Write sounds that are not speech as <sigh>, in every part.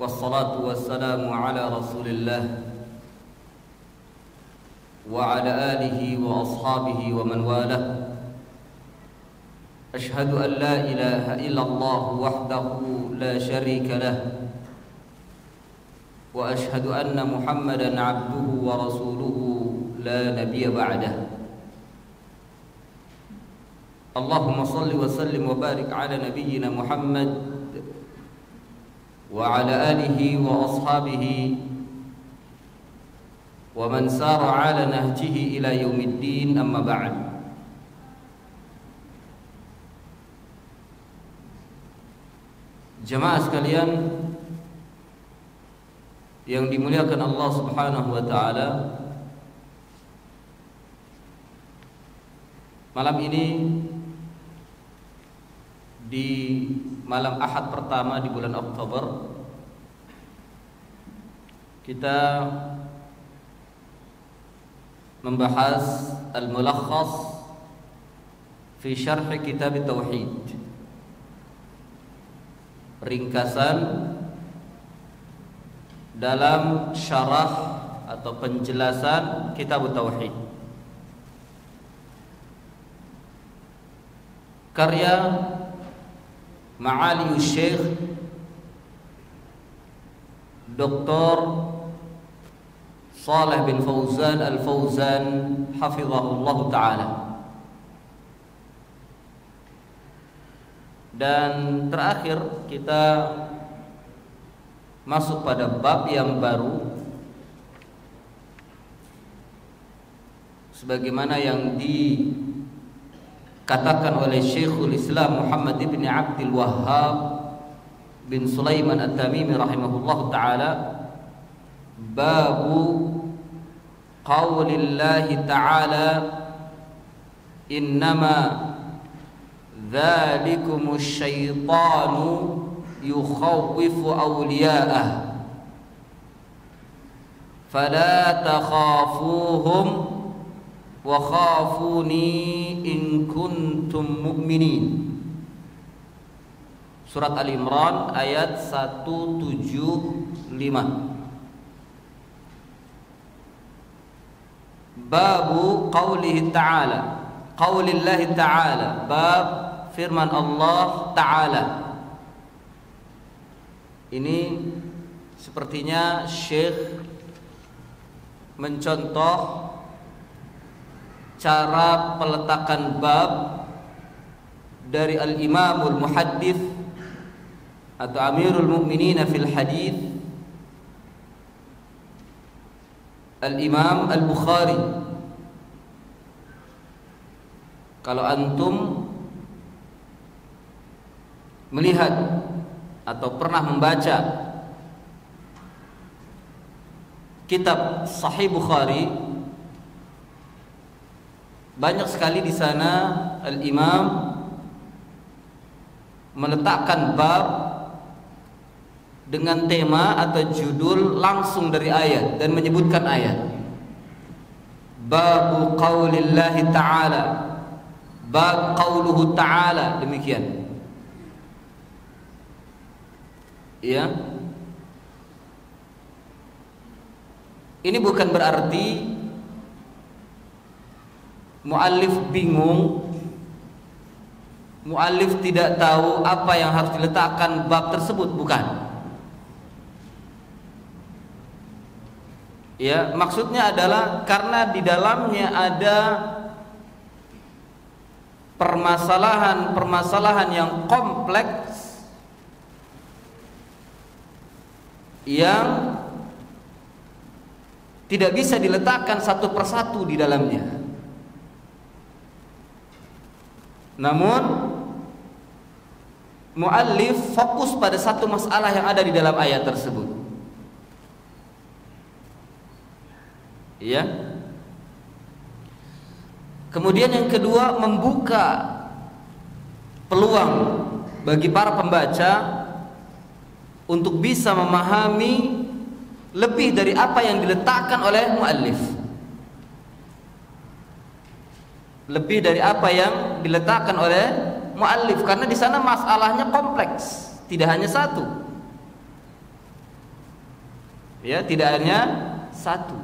والصلاة والسلام على رسول الله وعلى آله وأصحابه ومن والاه. أشهد أن لا إله إلا الله وحده لا شريك له وأشهد أن محمدا عبده ورسوله لا نبي بعده. اللهم صل وسلم وبارك على نبينا محمد وعلى اله واصحابه ومن سار على نهجه إلى يوم الدين اما بعد jemaah sekalian yang dimuliakan Allah Subhanahu wa taala Malam ini di malam Ahad pertama di bulan Oktober kita membahas al-mulakhas fi syarh kitab tauhid. Ringkasan dalam syarah atau penjelasan kitab tauhid. Karya Ma'ali Syekh Dr. Saleh bin Fauzan Al-Fauzan hafizahullah taala dan terakhir kita masuk pada bab yang baru sebagaimana yang dikatakan oleh Syekhul Islam Muhammad ibn Abdul Wahhab bin Sulaiman At-Tamimi rahimahullah taala babu qaulillahi ta'ala innama dzalikumus syaitanu يخوف أولياءه فلا wa khafuni in kuntum mu'minin. Surat Ali Imran ayat 175 Babu qawlihi ta'ala. Qawlillahi ta'ala. Bab firman Allah ta'ala. Ini sepertinya Syekh mencontoh cara peletakan bab dari Al-Imamul Muhaddith atau Amirul Mukminin fil Hadith Al-Imam Al-Bukhari. Kalau antum melihat atau pernah membaca kitab Sahih Bukhari banyak sekali di sana al-Imam meletakkan bab dengan tema atau judul langsung dari ayat dan menyebutkan ayat. Babu qaulillahi ta'ala. Bab qauluhu ta'ala demikian. Ya. Ini bukan berarti muallif bingung muallif tidak tahu apa yang harus diletakkan bab tersebut bukan ya maksudnya adalah karena di dalamnya ada permasalahan-permasalahan yang kompleks yang tidak bisa diletakkan satu persatu di dalamnya. Namun muallif fokus pada satu masalah yang ada di dalam ayat tersebut. Ya. Kemudian yang kedua membuka peluang bagi para pembaca untuk bisa memahami lebih dari apa yang diletakkan oleh muallif. Lebih dari apa yang diletakkan oleh muallif karena di sana masalahnya kompleks, tidak hanya satu. Ya, tidak hanya satu.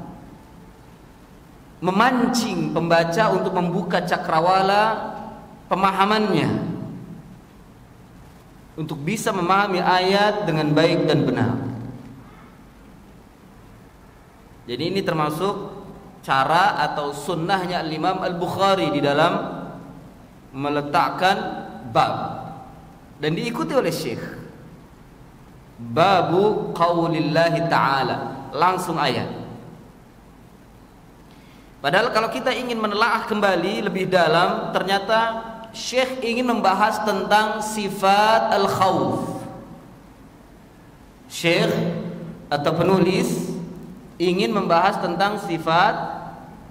Memancing pembaca untuk membuka cakrawala pemahamannya untuk bisa memahami ayat dengan baik dan benar. Jadi ini termasuk cara atau sunnahnya Imam Al-Bukhari di dalam meletakkan bab dan diikuti oleh Syekh. Babu qaulillahi ta'ala, langsung ayat. Padahal kalau kita ingin menelaah kembali lebih dalam, ternyata Syekh ingin membahas tentang sifat al-khawf. Syekh atau penulis ingin membahas tentang sifat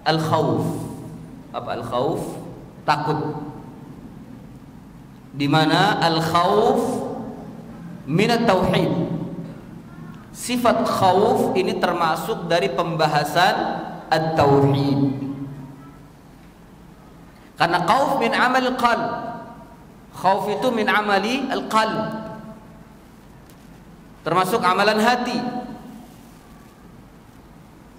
al-khawf. Apa al-khawf? Takut. Di mana al-khawf minat tauhid. Sifat khawf ini termasuk dari pembahasan at-tauhid. Karena khauf min amal qalb. Khauf itu min amali al-qalb. Termasuk amalan hati.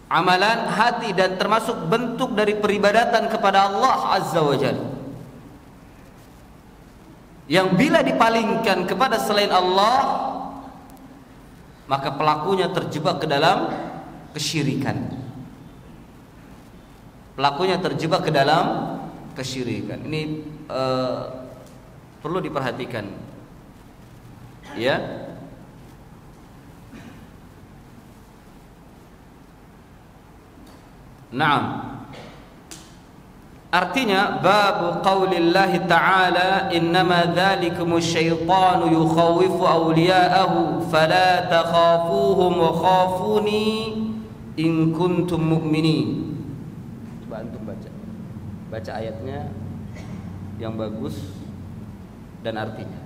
Amalan hati dan termasuk bentuk dari peribadatan kepada Allah Azza wa Jalla. Yang bila dipalingkan kepada selain Allah maka pelakunya terjebak ke dalam kesyirikan. Pelakunya terjebak ke dalam kesyirikan. Ini uh, perlu diperhatikan. Ya. Naam. Artinya bab qaulillah ta'ala innama dzalikumus syaitanu yukhawifu awliya'ahu fala takhafuhum wa khafuni in kuntum mu'minin. Coba antum baca baca ayatnya yang bagus dan artinya.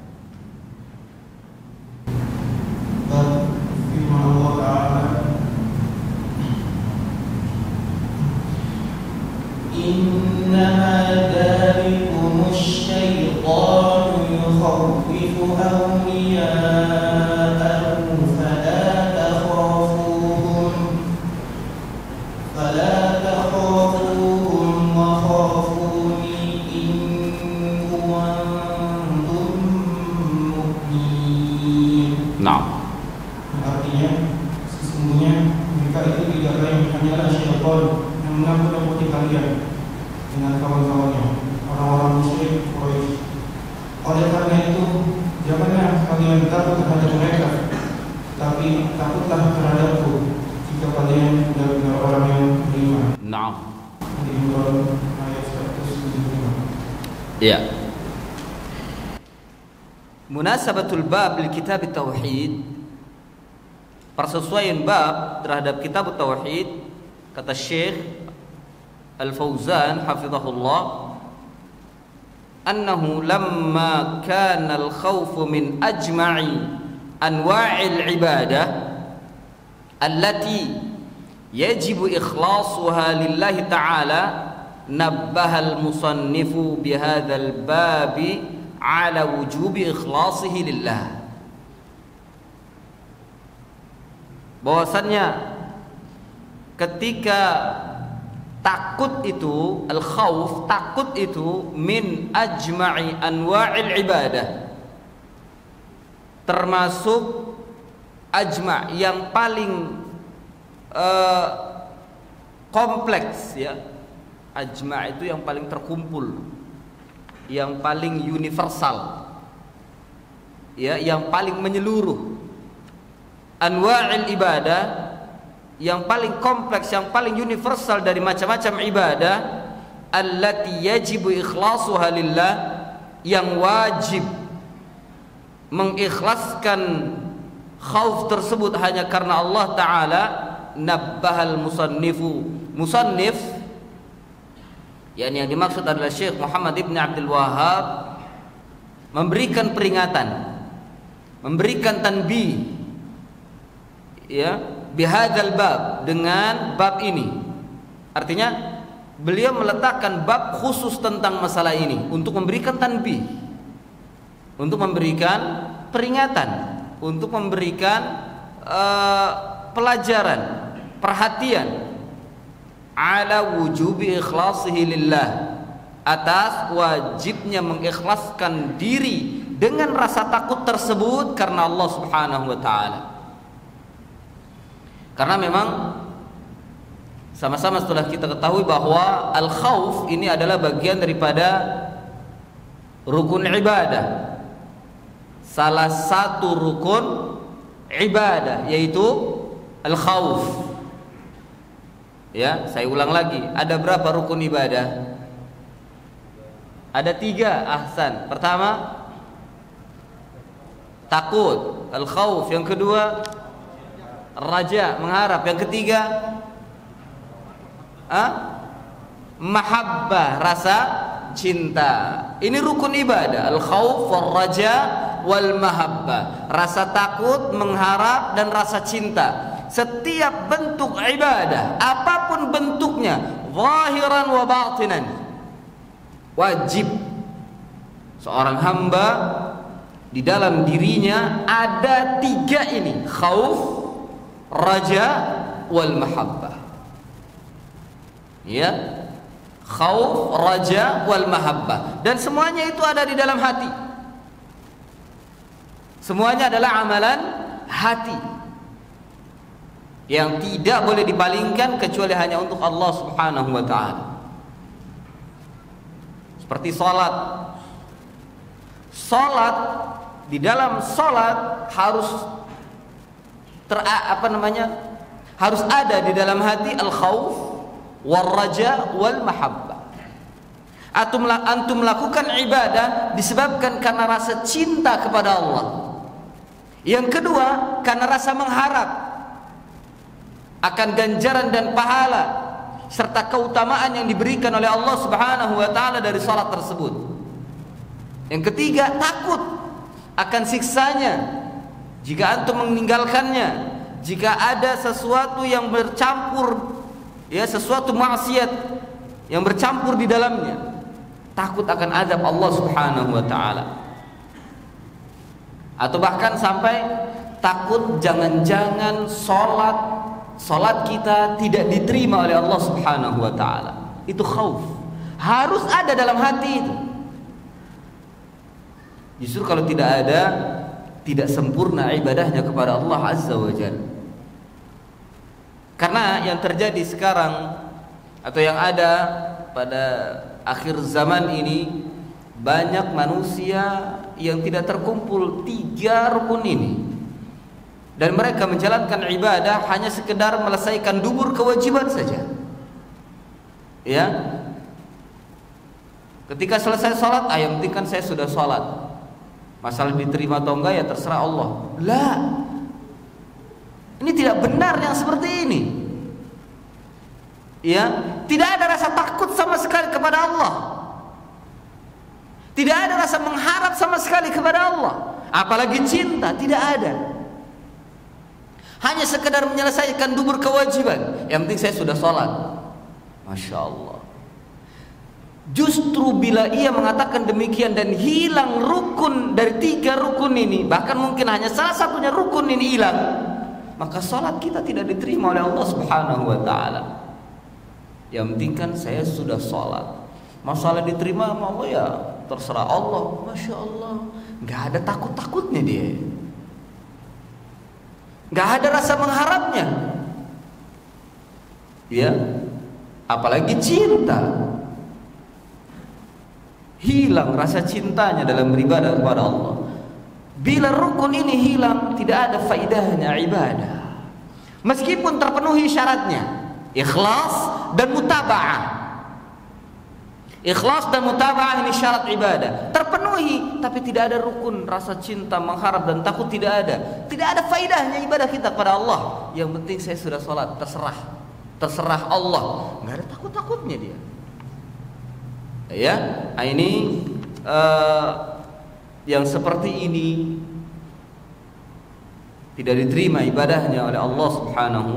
إنما Munasabatul bab li kitab tauhid persesuaian bab terhadap kitab tauhid kata Syekh Al-Fauzan hafizahullah annahu lamma kana al-khawf min ajma'i anwa'il ibadah allati yajibu ikhlasuha lillahi ta'ala nabbaha al-musannifu bihadzal babi ala wujubi ikhlasihi lillah. Bahwasannya ketika takut itu al khauf takut itu min ajma'i anwa'il ibadah. Termasuk ajma yang paling uh, kompleks ya. Ajma itu yang paling terkumpul yang paling universal ya yang paling menyeluruh. Anwa'il ibadah yang paling kompleks yang paling universal dari macam-macam ibadah allati yajibu ikhlasuha lillah yang wajib mengikhlaskan khauf tersebut hanya karena Allah taala nabbahal musannifu. Musannif yakni yang dimaksud adalah Syekh Muhammad Ibn Abdul Wahab memberikan peringatan memberikan tanbih ya bihadzal bab dengan bab ini. Artinya beliau meletakkan bab khusus tentang masalah ini untuk memberikan tanbih untuk memberikan peringatan untuk memberikan uh, pelajaran perhatian ala wujubi ikhlasihi lillah atas wajibnya mengikhlaskan diri dengan rasa takut tersebut karena Allah Subhanahu wa taala. Karena memang sama-sama setelah kita ketahui bahwa al khauf ini adalah bagian daripada rukun ibadah. Salah satu rukun ibadah yaitu al khauf. Ya, saya ulang lagi. Ada berapa rukun ibadah? Ada tiga ahsan. Pertama takut, al khauf. Yang kedua raja, mengharap. Yang ketiga ah, mahabbah, rasa cinta. Ini rukun ibadah. Al khauf, wal raja, wal mahabbah. Rasa takut, mengharap dan rasa cinta setiap bentuk ibadah apa pun bentuknya zahiran wa batinan wajib. Seorang hamba di dalam dirinya ada tiga ini khauf raja wal mahabbah. Ya khauf raja wal mahabbah. Dan semuanya itu ada di dalam hati. Semuanya adalah amalan hati yang tidak boleh dipalingkan kecuali hanya untuk Allah Subhanahu wa taala. Seperti salat. Salat di dalam salat harus ter apa namanya? Harus ada di dalam hati al-khauf wal raja wal mahabbah. Antum, antum melakukan ibadah disebabkan karena rasa cinta kepada Allah. Yang kedua, karena rasa mengharap akan ganjaran dan pahala serta keutamaan yang diberikan oleh Allah Subhanahu wa taala dari salat tersebut. Yang ketiga, takut akan siksanya jika antum meninggalkannya. Jika ada sesuatu yang bercampur ya sesuatu maksiat yang bercampur di dalamnya, takut akan azab Allah Subhanahu wa taala. Atau bahkan sampai takut jangan-jangan sholat salat kita tidak diterima oleh Allah Subhanahu wa taala. Itu khauf. Harus ada dalam hati itu. Justru kalau tidak ada tidak sempurna ibadahnya kepada Allah Azza wa Jalla. Karena yang terjadi sekarang atau yang ada pada akhir zaman ini banyak manusia yang tidak terkumpul tiga rukun ini dan mereka menjalankan ibadah hanya sekedar melesaikan dubur kewajiban saja. Ya. Ketika selesai sholat, ah yang kan saya sudah sholat. Masalah diterima atau enggak ya terserah Allah. Lah, ini tidak benar yang seperti ini. Ya, tidak ada rasa takut sama sekali kepada Allah. Tidak ada rasa mengharap sama sekali kepada Allah. Apalagi cinta, tidak ada hanya sekedar menyelesaikan dubur kewajiban. Yang penting saya sudah sholat. Masya Allah. Justru bila ia mengatakan demikian dan hilang rukun dari tiga rukun ini bahkan mungkin hanya salah satunya rukun ini hilang maka sholat kita tidak diterima oleh Allah subhanahu wa ta'ala. Yang penting kan saya sudah sholat. Masalah diterima sama Allah ya terserah Allah. Masya Allah. Nggak ada takut-takutnya dia nggak ada rasa mengharapnya. Ya apalagi cinta. Hilang rasa cintanya dalam beribadah kepada Allah. Bila rukun ini hilang tidak ada faidahnya ibadah. Meskipun terpenuhi syaratnya ikhlas dan mutaba'ah Ikhlas dan mutaba'ah ini syarat ibadah. Terpenuhi tapi tidak ada rukun rasa cinta, mengharap dan takut tidak ada. Tidak ada faidahnya ibadah kita kepada Allah. Yang penting saya sudah sholat terserah. terserah Allah nggak ada takut takutnya dia ya nah ini uh, yang seperti ini tidak diterima ibadahnya oleh Allah Subhanahu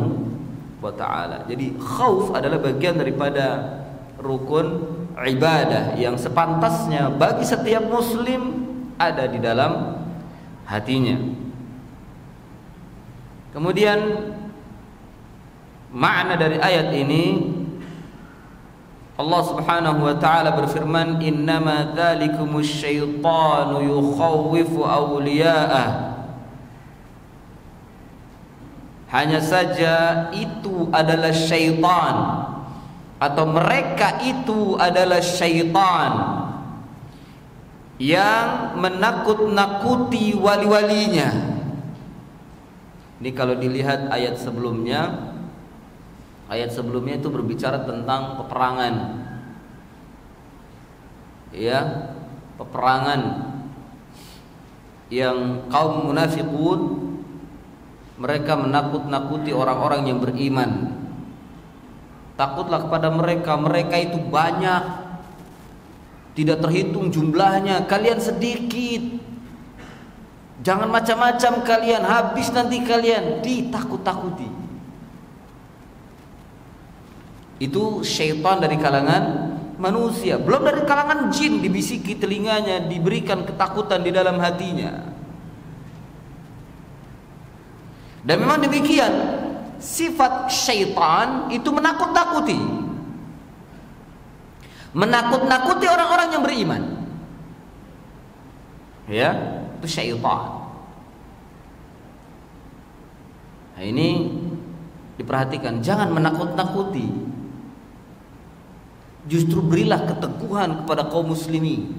wa taala. Jadi khauf adalah bagian daripada rukun ibadah yang sepantasnya bagi setiap muslim ada di dalam hatinya. Kemudian makna dari ayat ini Allah Subhanahu wa taala berfirman innama dzalikumus syaitanu yukhawwifu awliya'ah hanya saja itu adalah syaitan atau mereka itu adalah syaitan yang menakut-nakuti wali-walinya. Ini kalau dilihat ayat sebelumnya Ayat sebelumnya itu berbicara tentang peperangan Ya Peperangan Yang kaum munafikun mereka menakut-nakuti orang-orang yang beriman. Takutlah kepada mereka, mereka itu banyak. Tidak terhitung jumlahnya, kalian sedikit. Jangan macam-macam kalian, habis nanti kalian ditakut-takuti. Itu syaitan dari kalangan manusia, belum dari kalangan jin dibisiki telinganya, diberikan ketakutan di dalam hatinya. Dan memang demikian sifat syaitan itu menakut-nakuti. Menakut-nakuti orang-orang yang beriman. Ya, itu syaitan. Nah, ini diperhatikan, jangan menakut-nakuti. Justru berilah keteguhan kepada kaum muslimin.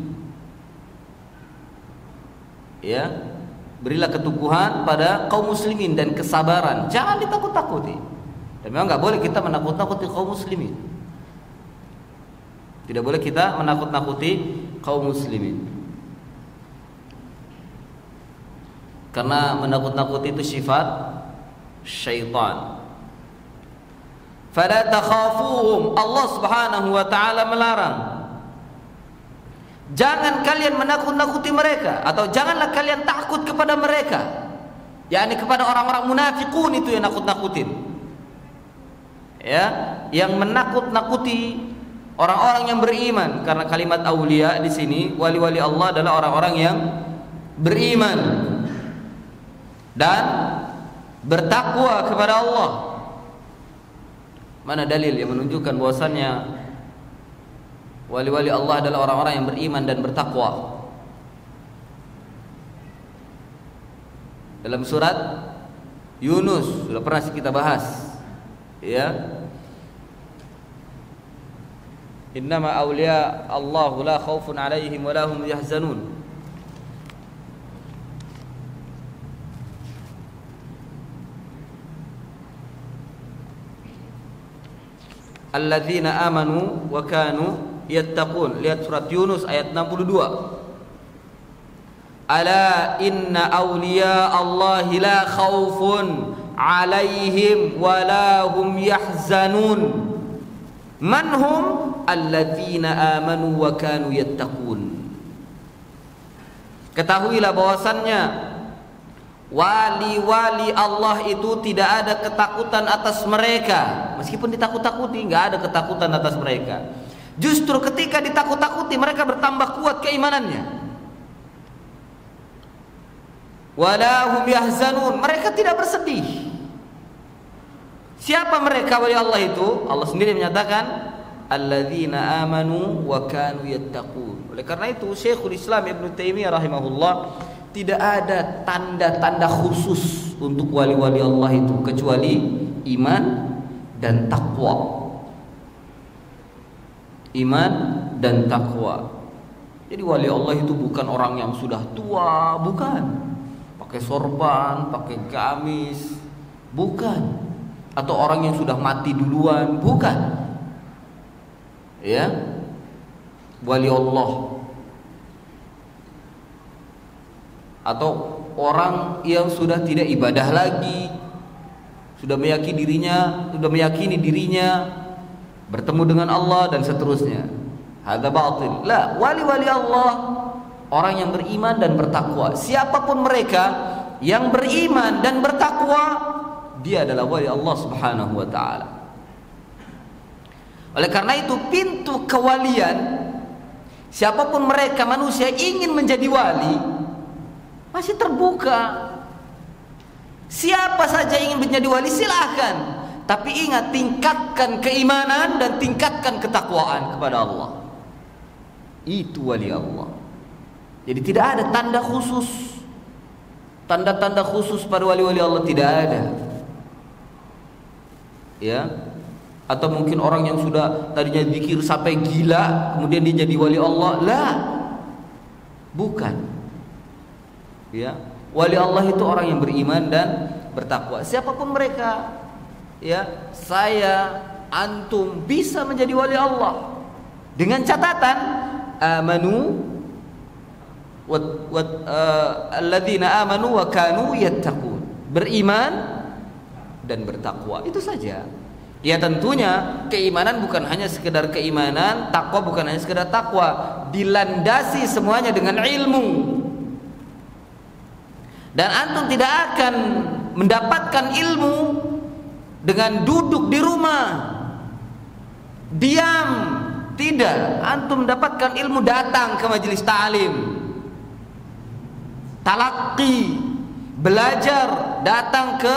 Ya, Berilah keteguhan pada kaum muslimin dan kesabaran. Jangan ditakut-takuti. Dan memang nggak boleh kita menakut-nakuti kaum muslimin. Tidak boleh kita menakut-nakuti kaum muslimin. Karena menakut-nakuti itu sifat syaitan. Fala takhafuhum. Allah Subhanahu wa taala melarang Jangan kalian menakut-nakuti mereka atau janganlah kalian takut kepada mereka. yakni kepada orang-orang munafikun itu yang nakut-nakutin. Ya, yang menakut-nakuti orang-orang yang beriman karena kalimat aulia di sini wali-wali Allah adalah orang-orang yang beriman dan bertakwa kepada Allah. Mana dalil yang menunjukkan bahwasannya Wali-wali Allah adalah orang-orang yang beriman dan bertakwa. Dalam surat Yunus sudah pernah kita bahas. Ya. Innama awliya Allah la khaufun alaihim wa lahum yahzanun. Alladzina amanu wa kanu yattaqun. Lihat surat Yunus ayat 62. Ala inna awliya Allah la khaufun alaihim wa la hum yahzanun. Man hum alladzina amanu wa kanu yattaqun. Ketahuilah bahwasannya wali-wali Allah itu tidak ada ketakutan atas mereka meskipun ditakut-takuti nggak ada ketakutan atas mereka Justru ketika ditakut-takuti mereka bertambah kuat keimanannya. Walahum yahzanun, mereka tidak bersedih. Siapa mereka wali Allah itu? Allah sendiri menyatakan alladzina amanu wa kanu yattaqun. Oleh karena itu Syekhul Islam Ibn Taimiyah rahimahullah tidak ada tanda-tanda khusus untuk wali-wali Allah itu kecuali iman dan takwa iman dan takwa. Jadi wali Allah itu bukan orang yang sudah tua, bukan. Pakai sorban, pakai gamis, bukan. Atau orang yang sudah mati duluan, bukan. Ya. Wali Allah. Atau orang yang sudah tidak ibadah lagi, sudah meyakini dirinya, sudah meyakini dirinya bertemu dengan Allah dan seterusnya. Hada batil. La, wali-wali Allah orang yang beriman dan bertakwa. Siapa pun mereka yang beriman dan bertakwa, dia adalah wali Allah Subhanahu wa taala. Oleh karena itu pintu kewalian siapa pun mereka manusia ingin menjadi wali masih terbuka. Siapa saja ingin menjadi wali silahkan. Tapi ingat tingkatkan keimanan dan tingkatkan ketakwaan kepada Allah. Itu wali Allah. Jadi tidak ada tanda khusus. Tanda-tanda khusus pada wali-wali Allah tidak ada. Ya. Atau mungkin orang yang sudah tadinya zikir sampai gila, kemudian dia jadi wali Allah. Lah. Bukan. Ya. Wali Allah itu orang yang beriman dan bertakwa. Siapa pun mereka, ya, saya, antum bisa menjadi wali Allah dengan catatan amanu wat uh, alladzina amanu wa kanu yattaqun. Beriman dan bertakwa. Itu saja. Ya tentunya keimanan bukan hanya sekedar keimanan, takwa bukan hanya sekedar takwa, dilandasi semuanya dengan ilmu. Dan antum tidak akan mendapatkan ilmu dengan duduk di rumah. Diam, tidak. Antum mendapatkan ilmu datang ke majelis ta'lim. Talaki, belajar, datang ke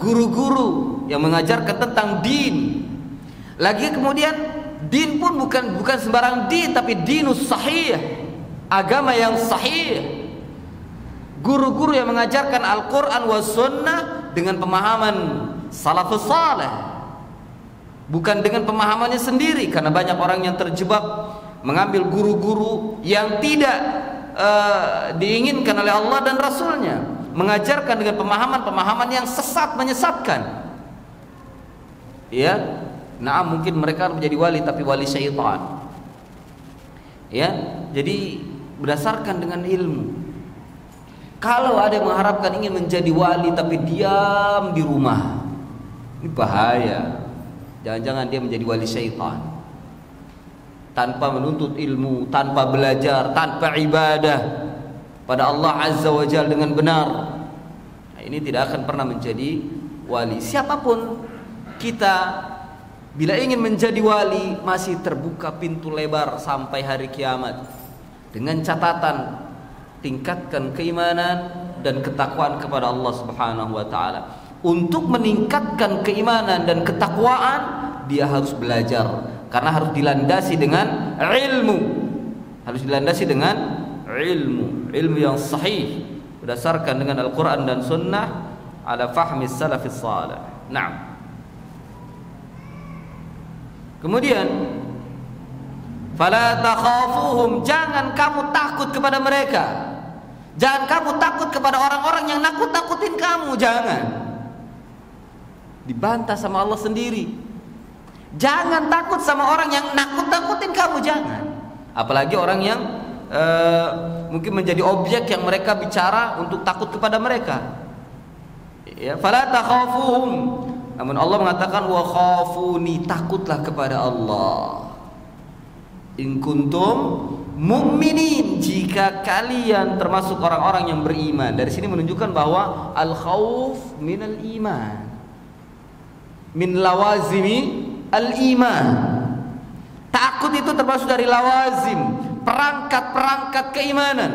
guru-guru yang mengajarkan tentang din. Lagi kemudian din pun bukan bukan sembarang din tapi dinus sahih. Agama yang sahih. Guru-guru yang mengajarkan Al-Qur'an was sunnah dengan pemahaman salafus saleh. Bukan dengan pemahamannya sendiri karena banyak orang yang terjebak mengambil guru-guru yang tidak uh, diinginkan oleh Allah dan Rasulnya. Mengajarkan dengan pemahaman-pemahaman yang sesat menyesatkan. Ya nah mungkin mereka menjadi wali tapi wali syaitan. Ya jadi berdasarkan dengan ilmu. Kalau ada yang mengharapkan ingin menjadi wali tapi diam di rumah ini bahaya jangan-jangan dia menjadi wali syaitan tanpa menuntut ilmu tanpa belajar tanpa ibadah pada Allah Azza wa Jalla dengan benar. Nah, ini tidak akan pernah menjadi wali. Siapa pun kita bila ingin menjadi wali masih terbuka pintu lebar sampai hari kiamat. Dengan catatan tingkatkan keimanan dan ketakwaan kepada Allah Subhanahu wa taala. Untuk meningkatkan keimanan dan ketakwaan dia harus belajar. Karena harus dilandasi dengan ilmu. Harus dilandasi dengan ilmu. Ilmu yang sahih berdasarkan dengan Al-Quran dan Sunnah ala fahmi salafis salih nah. Kemudian fala takhafuhum jangan kamu takut kepada mereka. Jangan kamu takut kepada orang-orang yang nakut-nakutin kamu jangan dibantah sama Allah sendiri jangan takut sama orang yang nakut-nakutin kamu jangan apalagi orang yang uh, mungkin menjadi objek yang mereka bicara untuk takut kepada mereka. Ya, fala takhafuhum. Namun Allah mengatakan wa khafuni, takutlah kepada Allah. In kuntum mukminin jika kalian termasuk orang-orang yang beriman. Dari sini menunjukkan bahwa al khauf minal iman. Min lawazimi al iman. Takut itu termasuk dari lawazim, perangkat-perangkat keimanan.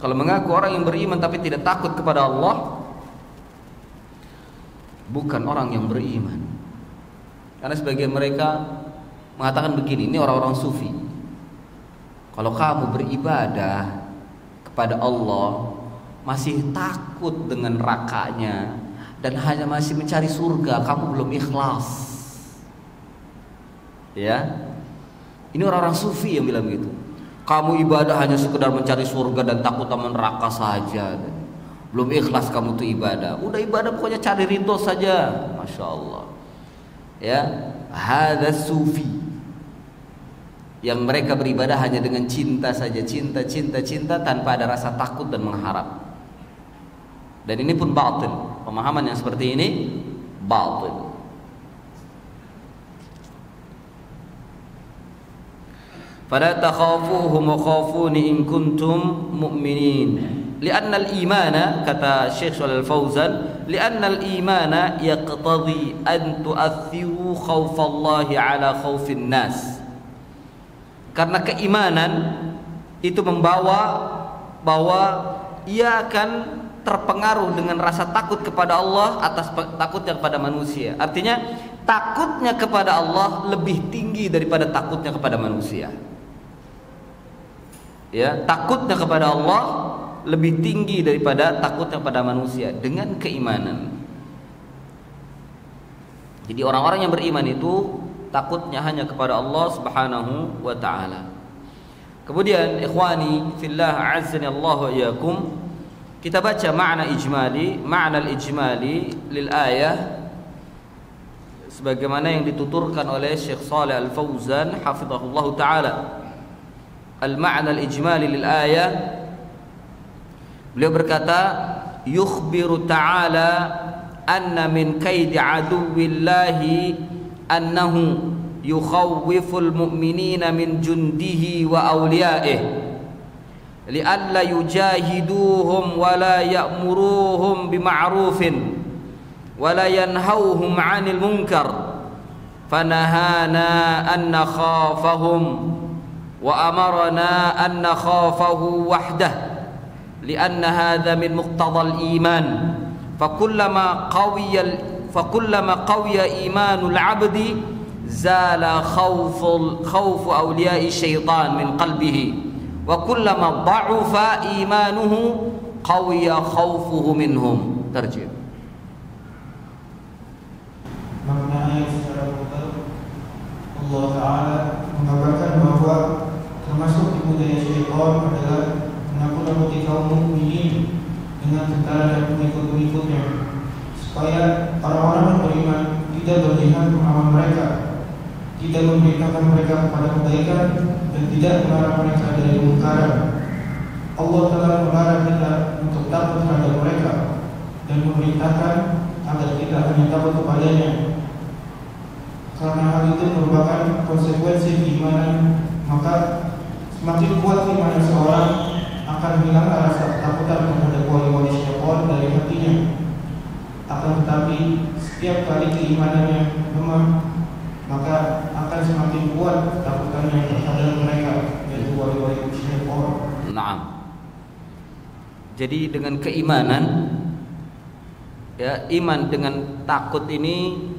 Kalau mengaku orang yang beriman tapi tidak takut kepada Allah, bukan orang yang beriman. Karena sebagian mereka mengatakan begini, ini orang-orang sufi. Kalau kamu beribadah kepada Allah masih takut dengan rakanya dan hanya masih mencari surga, kamu belum ikhlas. Ya. Ini orang-orang sufi yang bilang begitu. Kamu ibadah hanya sekedar mencari surga dan takut sama neraka saja. Belum ikhlas kamu tuh ibadah. Udah ibadah pokoknya cari ridho saja. Masya Allah. Ya, ada sufi yang mereka beribadah hanya dengan cinta saja, cinta, cinta, cinta tanpa ada rasa takut dan mengharap. Dan ini pun batin. Pemahaman yang seperti ini batil. Fala takhafuhum khafuni in kuntum mu'minin. Lianna al-imana kata Syekh Shalal Fauzan, lianna al-imana yaqtadhi an tu'athiru khawfallahi ala khawfin nas. Karena keimanan itu membawa bahwa ia akan terpengaruh dengan rasa takut kepada Allah atas takutnya kepada manusia. Artinya takutnya kepada Allah lebih tinggi daripada takutnya kepada manusia ya takutnya kepada Allah lebih tinggi daripada takutnya kepada manusia dengan keimanan. Jadi orang-orang yang beriman itu takutnya hanya kepada Allah Subhanahu wa taala. Kemudian ikhwani fillah Allah wa iyyakum kita baca makna ijmali, makna al-ijmali lil ayah sebagaimana yang dituturkan oleh Syekh Saleh Al-Fauzan hafizahullah taala. al-ma'na al-ijmali lil ayah beliau berkata yukhbiru ta'ala anna min kaidi aduwillahi annahu yukhawwiful mu'minina min jundihi wa awliya'ih لئلا يجاهدوهم ولا يأمروهم بمعروف ولا ينهوهم عن المنكر فنهانا أن نخافهم وأمرنا أن نخافه وحده لأن هذا من مقتضى الإيمان فكلما قوي فكلما قوي إيمان العبد زال خوف خوف أولياء الشيطان من قلبه wa kullama dha'ufa imanuhu qawiya khawfuhu minhum. Tarjih. Maknanya secara mudah Allah Ta'ala mengabarkan bahwa termasuk dimudahnya syaitan adalah menakut-nakuti kaum mukminin dengan tentara dan pengikut-pengikutnya supaya para orang beriman tidak berjihad melawan mereka tidak memerintahkan mereka kepada kebaikan dan tidak melarang mereka dari kemungkaran Allah telah melarang kita untuk takut terhadap mereka dan memerintahkan agar kita hanya takut kepadanya. Karena hal itu merupakan konsekuensi keimanan maka semakin kuat keimanan seorang akan hilang rasa ketakutan terhadap wali-wali syaitan dari hatinya. Akan tetapi setiap kali keimanannya lemah maka akan semakin kuat ketakutannya terhadap mereka yaitu wali-wali syaitan Naam. Jadi dengan keimanan ya iman dengan takut ini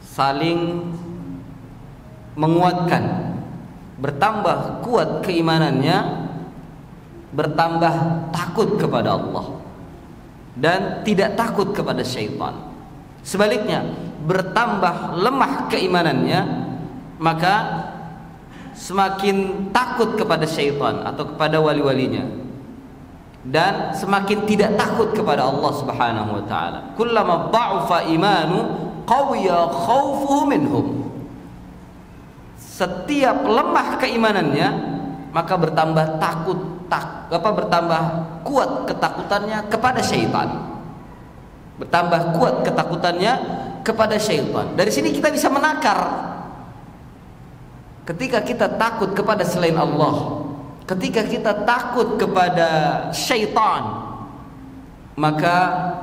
saling menguatkan bertambah kuat keimanannya bertambah takut kepada Allah dan tidak takut kepada syaitan sebaliknya bertambah lemah keimanannya maka semakin takut kepada syaitan atau kepada wali-walinya dan semakin tidak takut kepada Allah Subhanahu wa taala. Kullama dha'afa imanu qawiya khaufuhu minhum. Setiap lemah keimanannya maka bertambah takut tak apa bertambah kuat ketakutannya kepada syaitan. Bertambah kuat ketakutannya kepada syaitan. Dari sini kita bisa menakar Ketika kita takut kepada selain Allah, ketika kita takut kepada syaitan, maka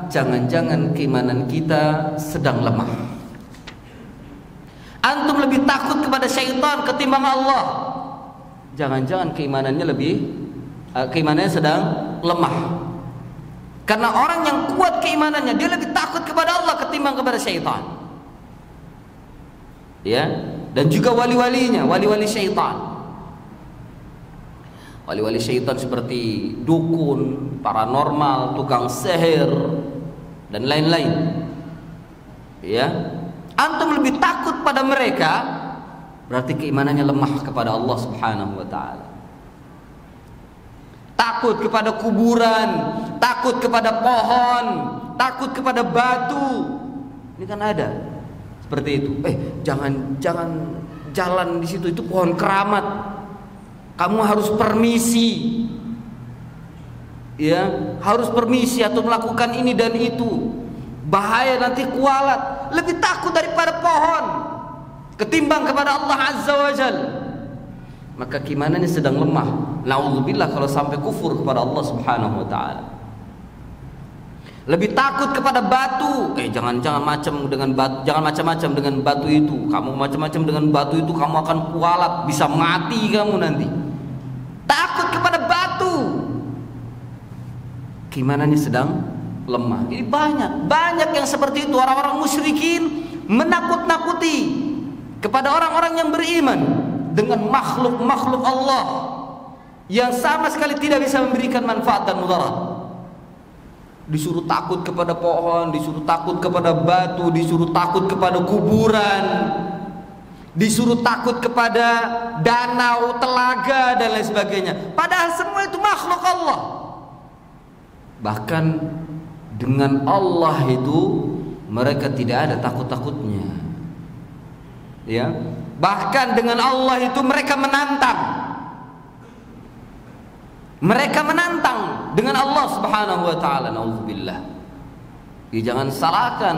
jangan-jangan keimanan kita sedang lemah. Antum lebih takut kepada syaitan ketimbang Allah. Jangan-jangan keimanannya lebih uh, keimanannya sedang lemah. Karena orang yang kuat keimanannya dia lebih takut kepada Allah ketimbang kepada syaitan. Ya, dan juga wali-walinya, wali-wali syaitan. Wali-wali syaitan seperti dukun, paranormal, tukang sihir dan lain-lain. Ya. Antum lebih takut pada mereka berarti keimanannya lemah kepada Allah Subhanahu wa taala. Takut kepada kuburan, takut kepada pohon, takut kepada batu. Ini kan ada seperti itu. Eh, jangan jangan jalan di situ itu pohon keramat. Kamu harus permisi. ya harus permisi atau melakukan ini dan itu bahaya nanti kualat lebih takut daripada pohon ketimbang kepada Allah Azza wa Jal maka keimanannya sedang lemah naudzubillah kalau sampai kufur kepada Allah Subhanahu wa taala. Lebih takut kepada batu. Eh jangan jangan macam dengan batu jangan macam-macam dengan batu itu. Kamu macam-macam dengan batu itu kamu akan kualat bisa mati kamu nanti. Takut kepada batu. Keimanannya sedang? Lemah. Ini banyak, banyak yang seperti itu. Orang-orang musyrikin menakut-nakuti kepada orang-orang yang beriman dengan makhluk-makhluk Allah yang sama sekali tidak bisa memberikan manfaat dan mudarat. Disuruh takut kepada pohon, disuruh takut kepada batu, disuruh takut kepada kuburan, disuruh takut kepada danau, telaga dan lain sebagainya. Padahal semua itu makhluk Allah. Bahkan dengan Allah itu mereka tidak ada takut-takutnya. Ya. Bahkan dengan Allah itu mereka menantang. Mereka menantang dengan Allah Subhanahu wa taala. Nauzubillah. Ya, jangan salahkan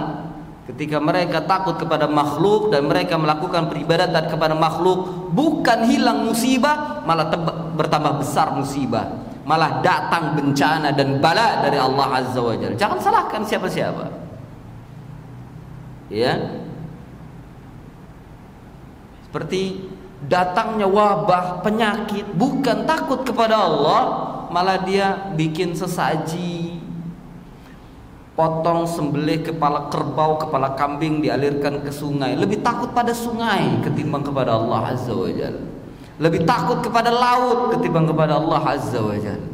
ketika mereka takut kepada makhluk dan mereka melakukan peribadatan kepada makhluk bukan hilang musibah malah bertambah besar musibah malah datang bencana dan bala dari Allah Azza wa Jalla. Jangan salahkan siapa-siapa. Ya. Seperti datangnya wabah, penyakit, bukan takut kepada Allah, malah dia bikin sesaji. Potong sembelih kepala kerbau, kepala kambing dialirkan ke sungai. Lebih takut pada sungai ketimbang kepada Allah Azza wa Jalla lebih takut kepada laut ketimbang kepada Allah Azza wa Jalla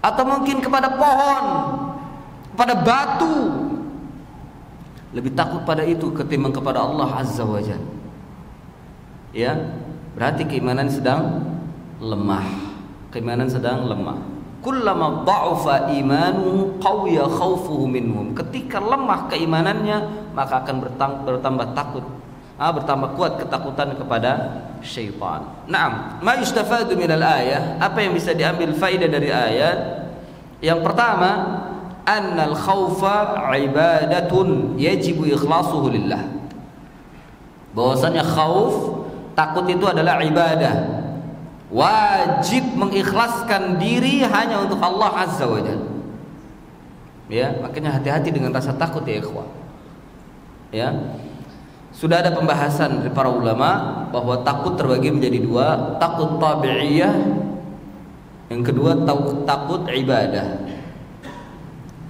atau mungkin kepada pohon kepada batu. Lebih takut pada itu ketimbang kepada Allah Azza wa Jalla ya berarti keimanan sedang lemah keimanan sedang lemah kullama dha'afa imanu qawiya khawfuhu minhum ketika lemah keimanannya maka akan bertambah takut ah, bertambah kuat ketakutan kepada syaitan. Naam, ma yustafadu minal ayah? Apa yang bisa diambil faedah dari ayat? Yang pertama, annal khaufa ibadatun yajibu ikhlasuhu lillah. Bahwasanya khauf, takut itu adalah ibadah. Wajib mengikhlaskan diri hanya untuk Allah Azza wa Jalla. Ya, makanya hati-hati dengan rasa takut ya ikhwah. Ya, sudah ada pembahasan dari para ulama bahwa takut terbagi menjadi dua, takut tabi'iyah, yang kedua takut ibadah.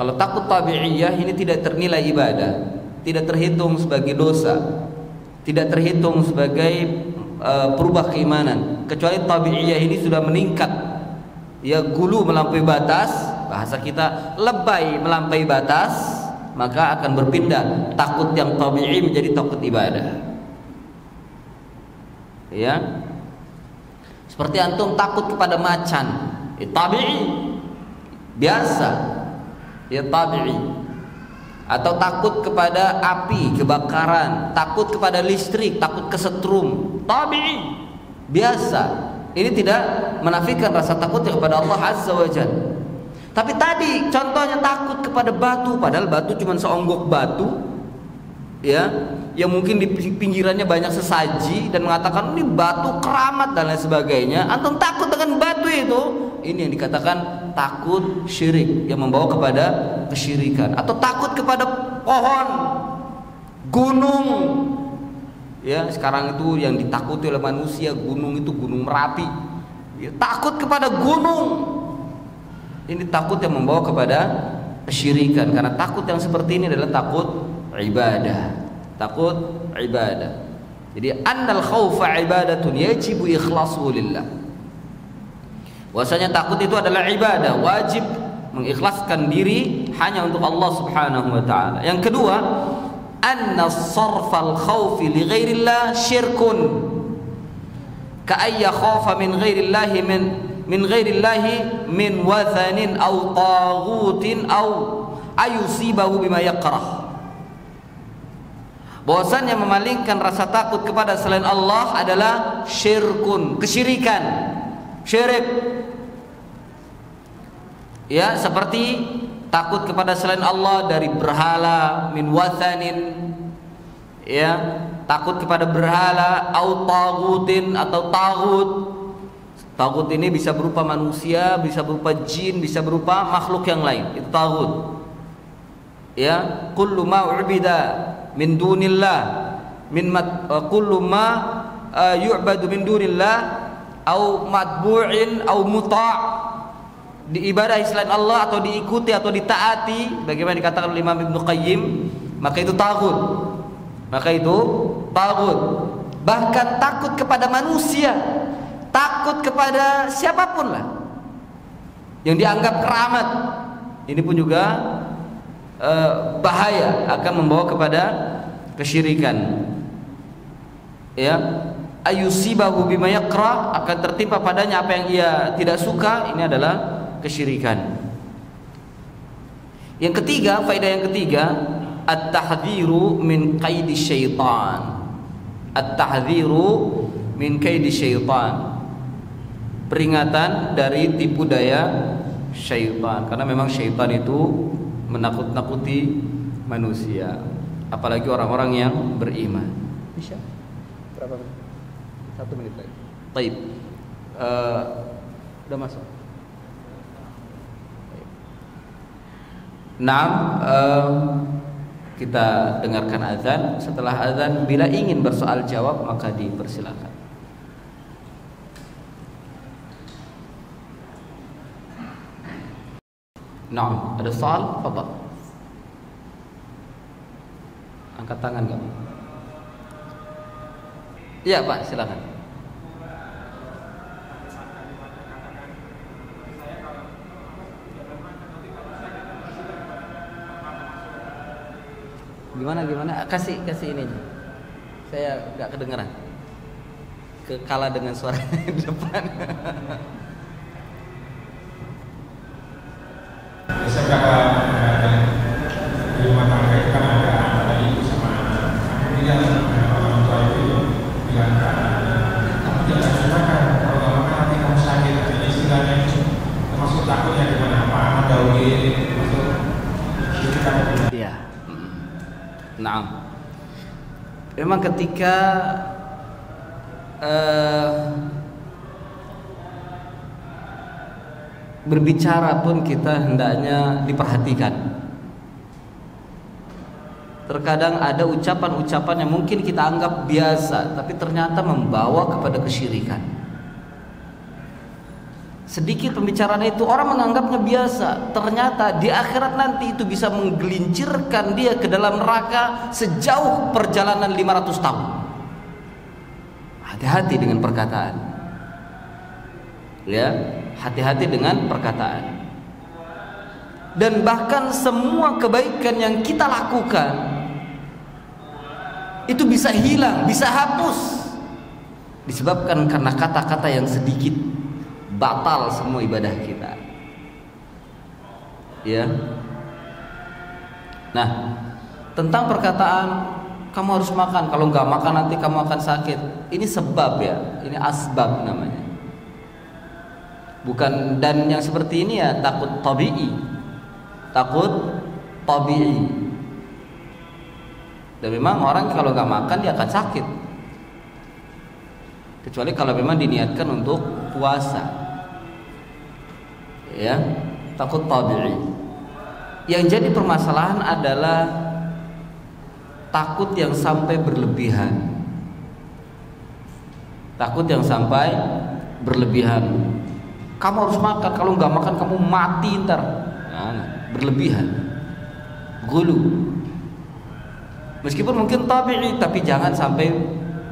Kalau takut tabi'iyah ini tidak ternilai ibadah, tidak terhitung sebagai dosa, tidak terhitung sebagai uh, keimanan, kecuali tabi'iyah ini sudah meningkat. Ya gulu melampaui batas, bahasa kita lebay melampaui batas, maka akan berpindah takut yang tabi'i menjadi takut ibadah. Ya. Seperti antum takut kepada macan, ya, tabi'i biasa. Ya tabi'i. Atau takut kepada api, kebakaran, takut kepada listrik, takut kesetrum, tabi'i. Biasa. Ini tidak menafikan rasa takutnya kepada Allah Azza wa Jalla. Tapi tadi contohnya takut kepada batu, padahal batu cuma seonggok batu, ya, yang mungkin di pinggirannya banyak sesaji dan mengatakan ini batu keramat dan lain sebagainya. Antum takut dengan batu itu, ini yang dikatakan takut syirik yang membawa kepada kesyirikan atau takut kepada pohon, gunung. Ya, sekarang itu yang ditakuti oleh manusia gunung itu gunung Merapi. Ya, takut kepada gunung, ini takut yang membawa kepada kesyirikan karena takut yang seperti ini adalah takut ibadah. Takut ibadah. Jadi annal khaufa ibadatun yajibu ikhlasu lillah. Bahwasanya takut itu adalah ibadah, wajib mengikhlaskan diri hanya untuk Allah Subhanahu wa taala. Yang kedua, anna sarfal khaufi li ghairillah syirkun. Ka'ayya khaufa min ghairillahi min min ghairillahi min wathanin taghutin ayusibahu bima yakrah memalingkan rasa takut kepada selain Allah adalah syirkun kesyirikan syirik Ya, seperti takut kepada selain Allah dari berhala min wathanin ya. Takut kepada berhala au tagutin atau tagut. Tagut ini bisa berupa manusia bisa berupa jin bisa berupa makhluk yang lain. Itu tagut. Ya kullu ma ubida min dunillah min mat, uh, kullu ma uh, yu'badu min dunillah au matbu'in au muta' diibadahi selain Allah atau diikuti atau ditaati bagaimana dikatakan oleh Imam Ibnu Qayyim maka itu tagut maka itu tagut bahkan takut kepada manusia takut kepada siapa pun lah yang dianggap keramat. Ini pun juga eh, bahaya akan membawa kepada kesyirikan. Ya ayusibahu bima yakra akan tertimpa padanya apa yang ia tidak suka ini adalah kesyirikan. Yang ketiga faedah yang ketiga at-tahdhiru min qaidi syaitan. At-tahdhiru min qaidi syaitan. Peringatan dari tipu daya syaitan. Karena memang syaitan itu menakut-nakuti manusia. Apalagi orang-orang yang beriman. Bisa berapa menit? Satu menit lagi. Taib uh, udah masuk Nah, kita dengarkan azan. Setelah azan, bila ingin bersoal jawab maka dipersilakan. Nah, ada soal apa? Angkat tangan enggak? Iya, Pak, silakan. Gimana gimana? Kasih kasih ini. Saya nggak kedengeran. Kekala dengan suara <laughs> di depan. Biasa berapa di rumah tangga itu kan ada antara ibu sama anak. Kemudian orang tua itu bilang ke anaknya, kamu jangan langsung makan. Kalau nggak makan nanti kamu sakit. Jadi istilahnya itu termasuk takutnya gimana? Apa anak dauli masuk kita Iya. Nah, memang ketika uh, berbicara pun kita hendaknya diperhatikan. Terkadang ada ucapan-ucapan yang mungkin kita anggap biasa, tapi ternyata membawa kepada kesyirikan. Sedikit pembicaraan itu orang menganggapnya biasa, ternyata di akhirat nanti itu bisa menggelincirkan dia ke dalam neraka sejauh perjalanan 500 tahun. Hati-hati dengan perkataan. Ya, hati-hati dengan perkataan. Dan bahkan semua kebaikan yang kita lakukan itu bisa hilang, bisa hapus disebabkan karena kata-kata yang sedikit batal semua ibadah kita. Ya. Nah, tentang perkataan kamu harus makan, kalau nggak makan nanti kamu akan sakit. Ini sebab ya, ini asbab namanya. Bukan dan yang seperti ini ya takut tabi'i. Takut tabi'i. Dan memang orang kalau nggak makan dia akan sakit. Kecuali kalau memang diniatkan untuk puasa. Ya, takut tabi'i. Yang jadi permasalahan adalah takut yang sampai berlebihan. Takut yang sampai berlebihan. Kamu harus makan, kalau nggak makan kamu mati ntar. Nah, berlebihan. Gulu. Meskipun mungkin tabi'i tapi jangan sampai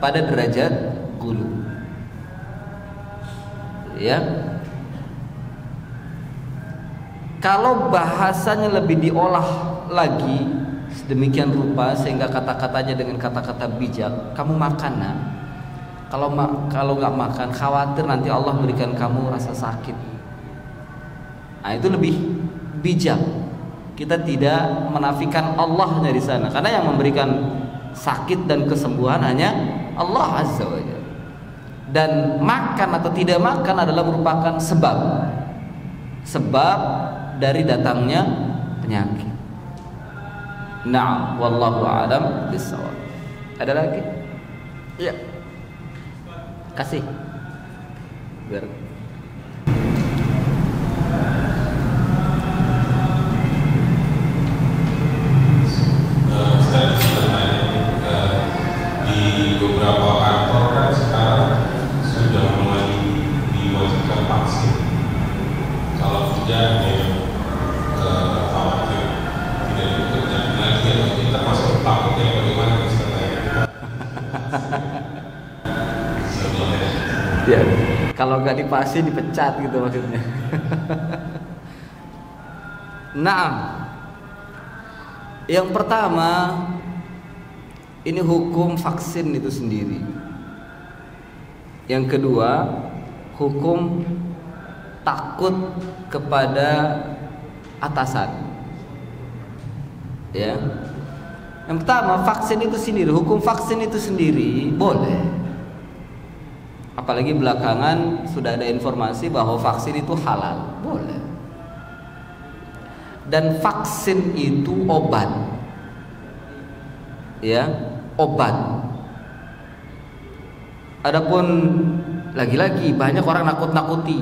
pada derajat gulu. Ya. Kalau bahasanya lebih diolah lagi sedemikian rupa sehingga kata-katanya dengan kata-kata bijak, kamu makan nah. Kalau ma kalau nggak makan khawatir nanti Allah berikan kamu rasa sakit. Nah, itu lebih bijak kita tidak menafikan Allahnya di sana karena yang memberikan sakit dan kesembuhan hanya Allah azza wajalla dan makan atau tidak makan adalah merupakan sebab sebab dari datangnya penyakit. Nah, wallahu a'lam bishawab. Ada lagi? Iya. Kasih. Biar Ya, kalau nggak dipasi dipecat gitu maksudnya. <laughs> nah, yang pertama ini hukum vaksin itu sendiri. Yang kedua, hukum takut kepada atasan. Ya. Yang pertama, vaksin itu sendiri, hukum vaksin itu sendiri boleh. Apalagi belakangan sudah ada informasi bahwa vaksin itu halal, boleh. Dan vaksin itu obat. Ya, obat. Adapun lagi-lagi banyak orang nakut-nakuti.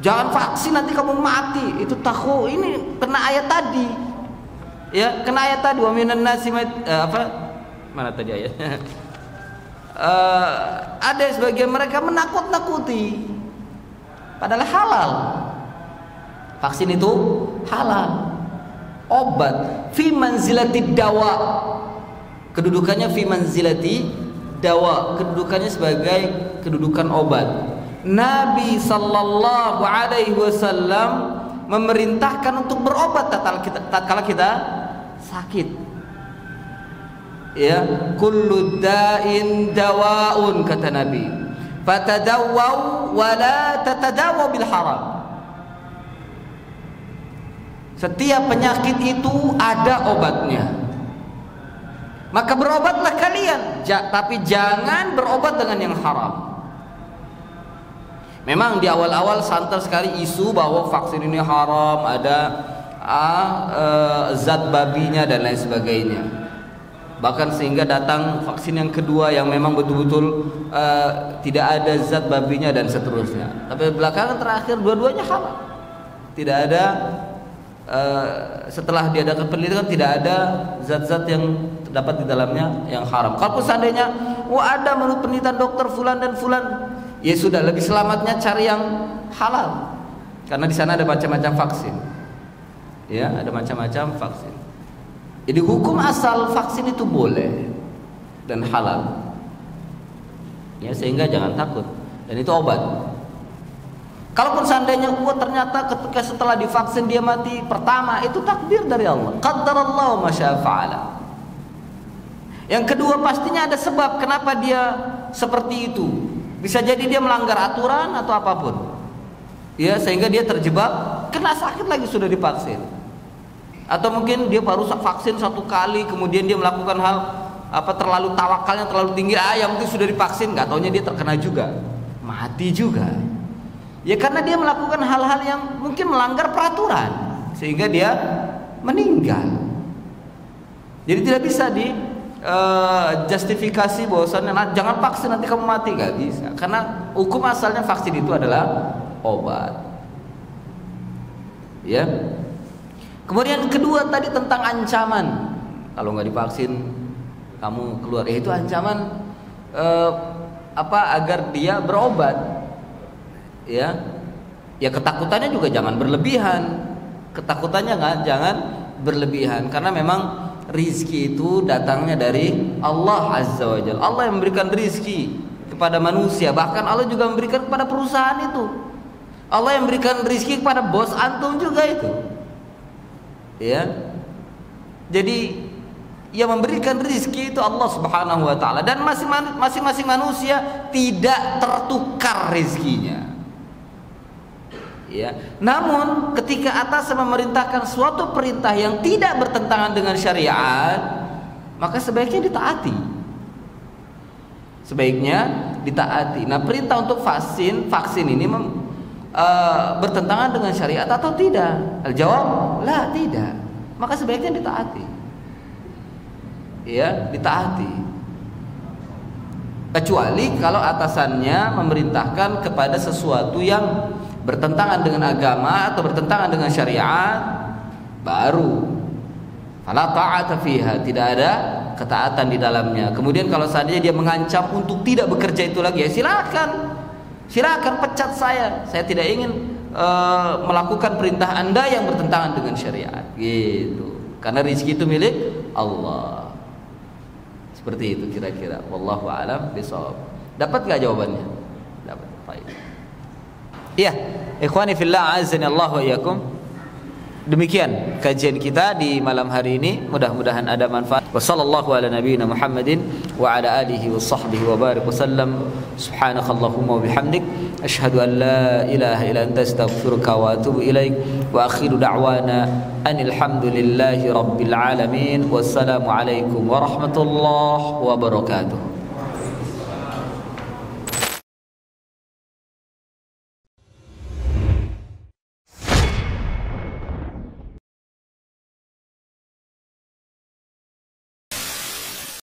Jangan vaksin nanti kamu mati. Itu tahu ini kena ayat tadi. Ya, kena ayat tadi wa minan nasi eh, apa? Mana tadi ayatnya? <laughs> Eh, ada sebagian mereka menakut-nakuti. Padahal halal. Vaksin itu halal. Obat. Fi manzilati dawa. Kedudukannya fi manzilati dawa. Kedudukannya sebagai kedudukan obat. Nabi sallallahu alaihi wasallam memerintahkan untuk berobat tatkala kita, tatkala kita sakit ya kullu da'in dawaun kata Nabi. Fatadawwau wa la tatadawu bil haram. Setiap penyakit itu ada obatnya. Maka berobatlah kalian. Ja, tapi jangan berobat dengan yang haram. Memang di awal-awal santer sekali isu bahwa vaksin ini haram ada ah, eh, zat babinya dan lain sebagainya bahkan sehingga datang vaksin yang kedua yang memang betul-betul uh, tidak ada zat babinya dan seterusnya. Tapi belakangan terakhir dua-duanya halal. Tidak ada uh, setelah diadakan penelitian tidak ada zat-zat yang terdapat di dalamnya yang haram. Kalau seandainya wah ada menurut penelitian dokter fulan dan fulan, ya sudah lebih selamatnya cari yang halal. Karena di sana ada macam-macam vaksin. Ya, ada macam-macam vaksin. Jadi hukum asal vaksin itu boleh dan halal. Ya sehingga jangan takut. Dan itu obat. Kalaupun seandainya wah ternyata ketika setelah divaksin dia mati, pertama itu takdir dari Allah. Qaddarallahu masyafa'ala. Yang kedua pastinya ada sebab kenapa dia seperti itu. Bisa jadi dia melanggar aturan atau apa pun. Ya, sehingga dia terjebak kena sakit lagi sudah divaksin atau mungkin dia baru vaksin satu kali kemudian dia melakukan hal apa terlalu tawakalnya terlalu tinggi ah yang mungkin sudah divaksin. Nggak taunya dia terkena juga. Mati juga. Ya karena dia melakukan hal-hal yang mungkin melanggar peraturan sehingga dia meninggal. Jadi tidak bisa di uh, justifikasi bahwasannya nah, jangan vaksin nanti kamu mati. Nggak bisa. Karena hukum asalnya vaksin itu adalah obat. Ya Kemudian kedua tadi tentang ancaman. Kalau nggak divaksin kamu keluar. Eh, itu ancaman eh, apa agar dia berobat. Ya. Ya ketakutannya juga jangan berlebihan. Ketakutannya nggak jangan berlebihan karena memang rizki itu datangnya dari Allah Azza wa Jalla. Allah yang memberikan rizki kepada manusia. Bahkan Allah juga memberikan kepada perusahaan itu. Allah yang memberikan rizki kepada bos antum juga itu ya. Jadi yang memberikan rizki itu Allah subhanahu wa ta'ala. Dan masing-masing manusia tidak tertukar rizkinya. Ya. Namun ketika atas memerintahkan suatu perintah yang tidak bertentangan dengan syariat maka sebaiknya ditaati. Sebaiknya ditaati. Nah perintah untuk vaksin vaksin ini uh, bertentangan dengan syariat atau tidak? Al-jawab, la tidak. Maka sebaiknya ditaati. Ya, ditaati. Kecuali kalau atasannya memerintahkan kepada sesuatu yang bertentangan dengan agama atau bertentangan dengan syariat baru fala ta'ata fiha tidak ada ketaatan di dalamnya kemudian kalau seandainya dia mengancam untuk tidak bekerja itu lagi ya silakan silakan pecat saya. Saya tidak ingin uh, melakukan perintah anda yang bertentangan dengan syariat. Gitu. Karena rezeki itu milik Allah. Seperti itu kira-kira. Wallahu alam bisawab. Dapat gak jawabannya? Dapat. Baik. Iya, ikhwani fillah azani Allah wa iyyakum. Demikian kajian kita di malam hari ini. Mudah-mudahan ada manfaat. Wa sallallahu ala nabiyyina Muhammadin wa ala alihi wa sahbihi wa barik wasallam. Subhanakallahumma wa bihamdik asyhadu an la ilaha illa anta astaghfiruka wa atubu ilaik. Wa akhiru da'wana anil hamdulillahi rabbil alamin. Wassalamu alaikum warahmatullahi wabarakatuh.